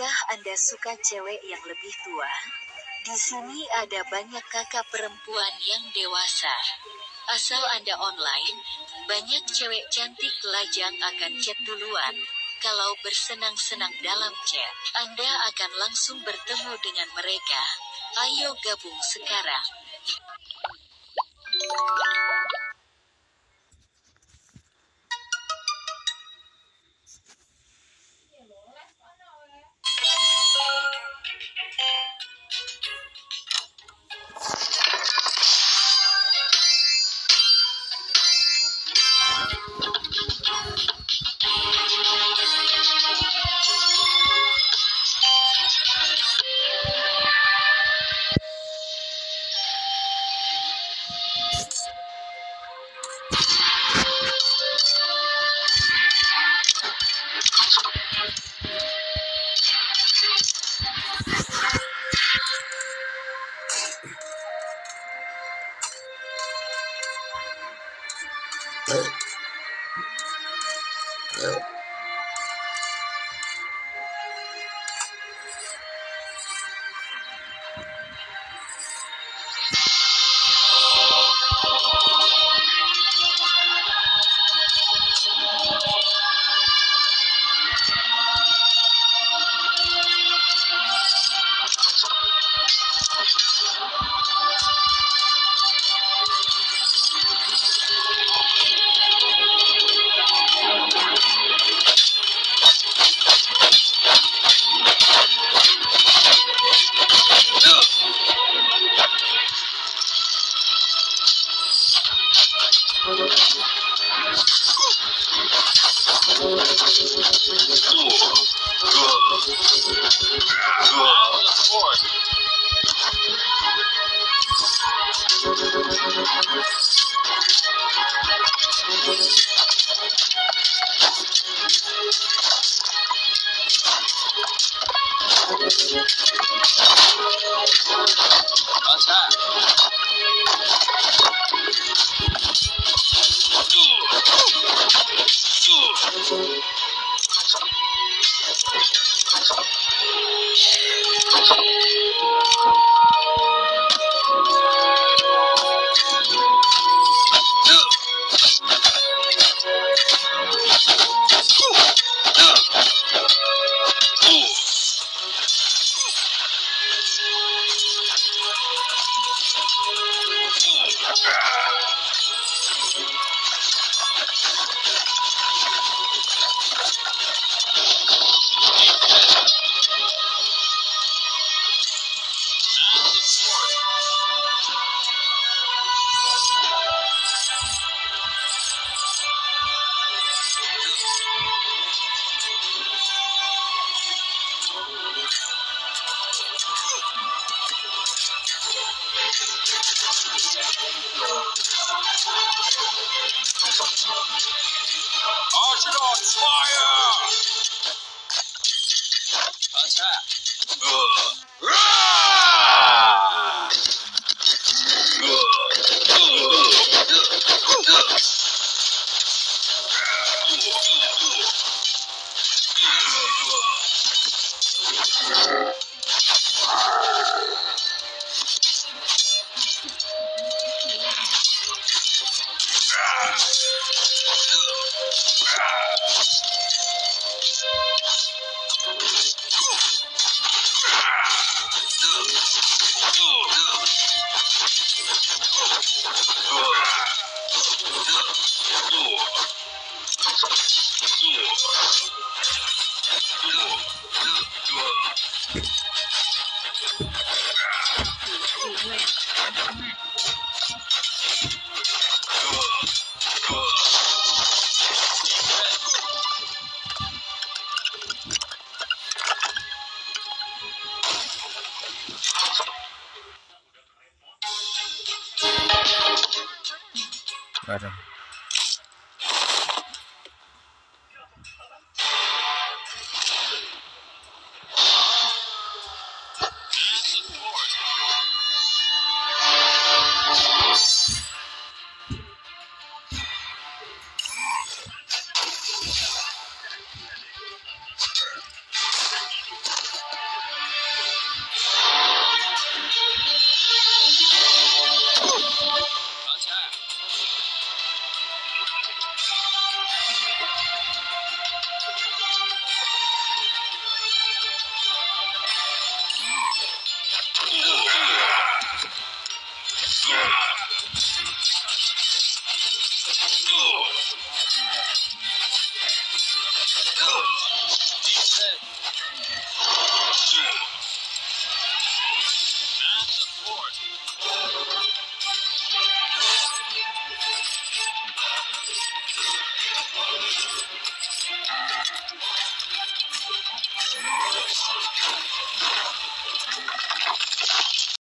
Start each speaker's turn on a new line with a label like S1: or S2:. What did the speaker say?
S1: Apakah Anda suka cewek yang lebih tua? Di sini ada banyak kakak perempuan yang dewasa. Asal Anda online, banyak cewek cantik lajang akan chat duluan. Kalau bersenang-senang dalam chat, Anda akan langsung bertemu dengan mereka. Ayo gabung sekarang. Thank you. Bad.
S2: Archidons fire! Attack!
S3: Yeah.
S2: 大家好 Shoot!